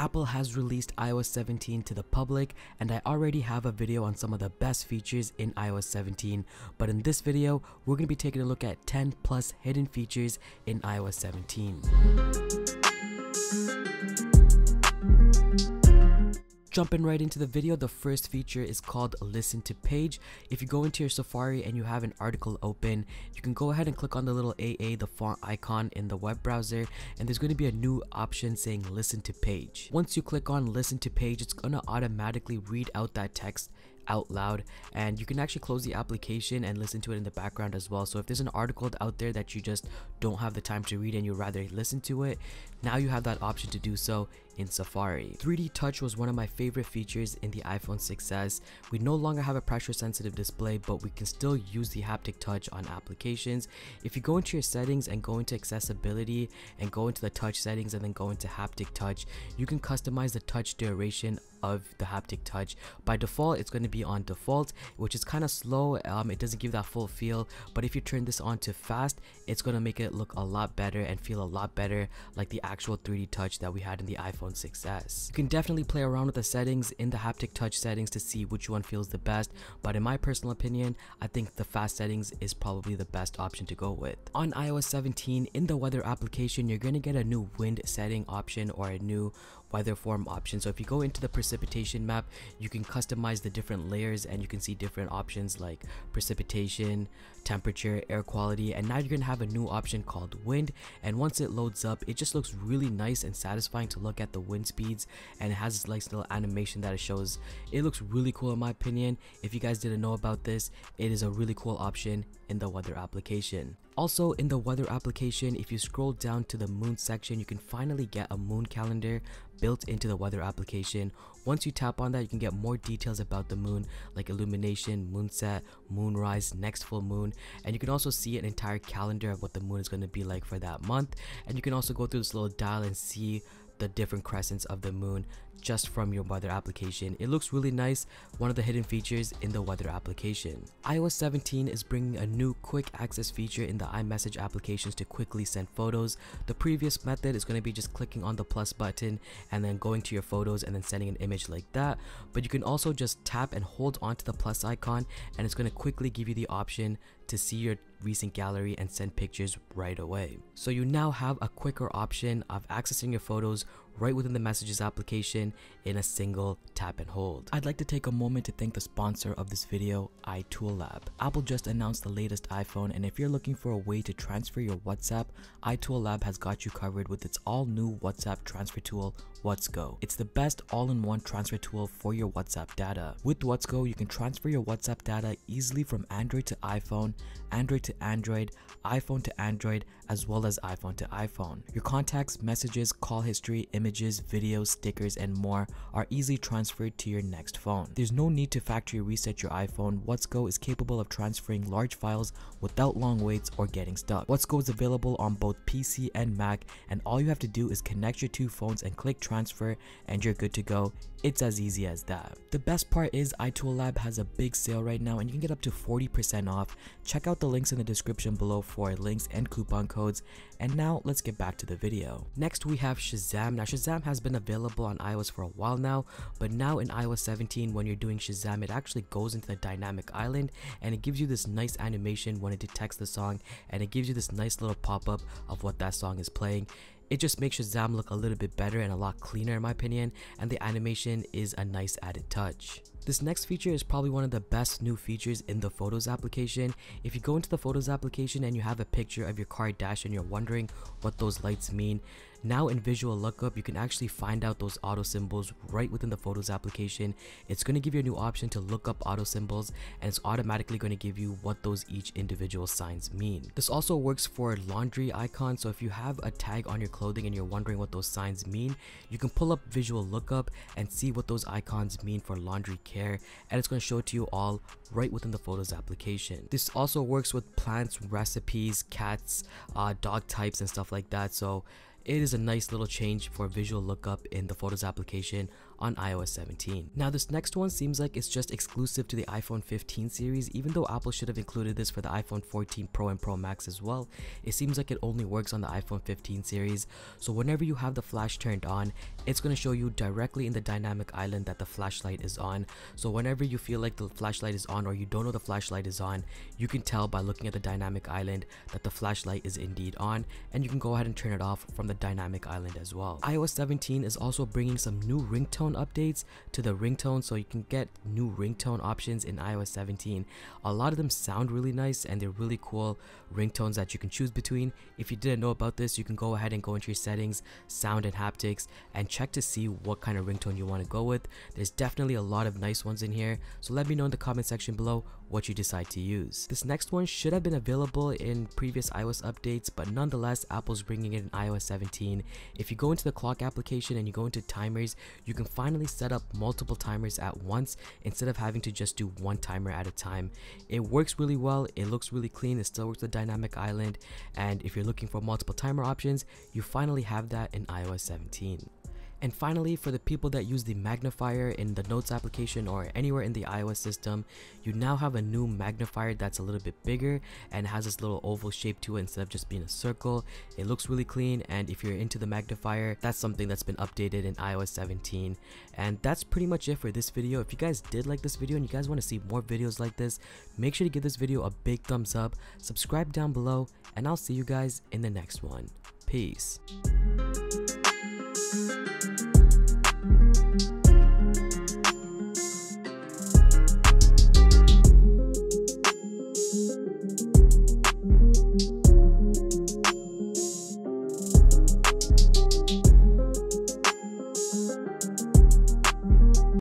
Apple has released iOS 17 to the public and I already have a video on some of the best features in iOS 17 but in this video we're going to be taking a look at 10 plus hidden features in iOS 17. Jumping right into the video, the first feature is called Listen to Page. If you go into your Safari and you have an article open, you can go ahead and click on the little AA, the font icon in the web browser, and there's going to be a new option saying Listen to Page. Once you click on Listen to Page, it's going to automatically read out that text out loud and you can actually close the application and listen to it in the background as well so if there's an article out there that you just don't have the time to read and you'd rather listen to it now you have that option to do so in Safari. 3D Touch was one of my favorite features in the iPhone 6s. We no longer have a pressure sensitive display but we can still use the haptic touch on applications. If you go into your settings and go into accessibility and go into the touch settings and then go into haptic touch, you can customize the touch duration of the haptic touch. By default, it's going to be on default, which is kind of slow. Um, it doesn't give that full feel, but if you turn this on to fast, it's going to make it look a lot better and feel a lot better like the actual 3D touch that we had in the iPhone 6s. You can definitely play around with the settings in the haptic touch settings to see which one feels the best, but in my personal opinion, I think the fast settings is probably the best option to go with. On iOS 17, in the weather application, you're going to get a new wind setting option or a new weather form option. So if you go into the precipitation map, you can customize the different layers and you can see different options like precipitation, temperature, air quality, and now you're gonna have a new option called wind. And once it loads up, it just looks really nice and satisfying to look at the wind speeds and it has this nice little animation that it shows. It looks really cool in my opinion. If you guys didn't know about this, it is a really cool option in the weather application. Also in the weather application, if you scroll down to the moon section, you can finally get a moon calendar built into the weather application. Once you tap on that, you can get more details about the moon like illumination, moonset, moonrise, next full moon, and you can also see an entire calendar of what the moon is going to be like for that month. And you can also go through this little dial and see the different crescents of the moon just from your weather application. It looks really nice, one of the hidden features in the weather application. iOS 17 is bringing a new quick access feature in the iMessage applications to quickly send photos. The previous method is going to be just clicking on the plus button and then going to your photos and then sending an image like that. But you can also just tap and hold onto the plus icon and it's going to quickly give you the option to see your recent gallery and send pictures right away. So you now have a quicker option of accessing your photos right within the messages application in a single tap and hold. I'd like to take a moment to thank the sponsor of this video, iToolab. Apple just announced the latest iPhone and if you're looking for a way to transfer your WhatsApp, iToolab has got you covered with its all new WhatsApp transfer tool, WatsGo. It's the best all-in-one transfer tool for your WhatsApp data. With WatsGo, you can transfer your WhatsApp data easily from Android to iPhone, Android to Android, iPhone to Android, as well as iPhone to iPhone. Your contacts, messages, call history, images, videos, stickers, and more are easily transferred to your next phone. There's no need to factory reset your iPhone. WatsGo is capable of transferring large files without long waits or getting stuck. WatsGo is available on both PC and Mac, and all you have to do is connect your two phones and click transfer and you're good to go. It's as easy as that. The best part is iToolab has a big sale right now and you can get up to 40% off. Check out the links in the description below for links and coupon codes. And now let's get back to the video. Next we have Shazam. Now Shazam has been available on iOS for a while now, but now in iOS 17 when you're doing Shazam it actually goes into the dynamic island and it gives you this nice animation when it detects the song and it gives you this nice little pop-up of what that song is playing. It just makes Shazam look a little bit better and a lot cleaner in my opinion and the animation is a nice added touch. This next feature is probably one of the best new features in the Photos application. If you go into the Photos application and you have a picture of your car dash and you're wondering what those lights mean, now in visual lookup, you can actually find out those auto symbols right within the Photos application. It's going to give you a new option to look up auto symbols and it's automatically going to give you what those each individual signs mean. This also works for laundry icons. So if you have a tag on your clothing and you're wondering what those signs mean, you can pull up visual lookup and see what those icons mean for laundry care and it's going to show it to you all right within the Photos application. This also works with plants, recipes, cats, uh, dog types and stuff like that. So it is a nice little change for visual lookup in the Photos application on iOS 17. Now this next one seems like it's just exclusive to the iPhone 15 series even though Apple should have included this for the iPhone 14 Pro and Pro Max as well. It seems like it only works on the iPhone 15 series so whenever you have the flash turned on it's going to show you directly in the dynamic island that the flashlight is on. So whenever you feel like the flashlight is on or you don't know the flashlight is on you can tell by looking at the dynamic island that the flashlight is indeed on and you can go ahead and turn it off from the dynamic island as well. iOS 17 is also bringing some new ringtone updates to the ringtone so you can get new ringtone options in iOS 17. A lot of them sound really nice and they're really cool ringtones that you can choose between. If you didn't know about this, you can go ahead and go into your settings, sound and haptics and check to see what kind of ringtone you want to go with. There's definitely a lot of nice ones in here so let me know in the comment section below what you decide to use. This next one should have been available in previous iOS updates, but nonetheless, Apple's bringing it in iOS 17. If you go into the clock application and you go into timers, you can finally set up multiple timers at once instead of having to just do one timer at a time. It works really well, it looks really clean, it still works with dynamic island, and if you're looking for multiple timer options, you finally have that in iOS 17. And finally, for the people that use the magnifier in the notes application or anywhere in the iOS system, you now have a new magnifier that's a little bit bigger and has this little oval shape to it instead of just being a circle. It looks really clean and if you're into the magnifier, that's something that's been updated in iOS 17. And that's pretty much it for this video. If you guys did like this video and you guys want to see more videos like this, make sure to give this video a big thumbs up, subscribe down below, and I'll see you guys in the next one. Peace.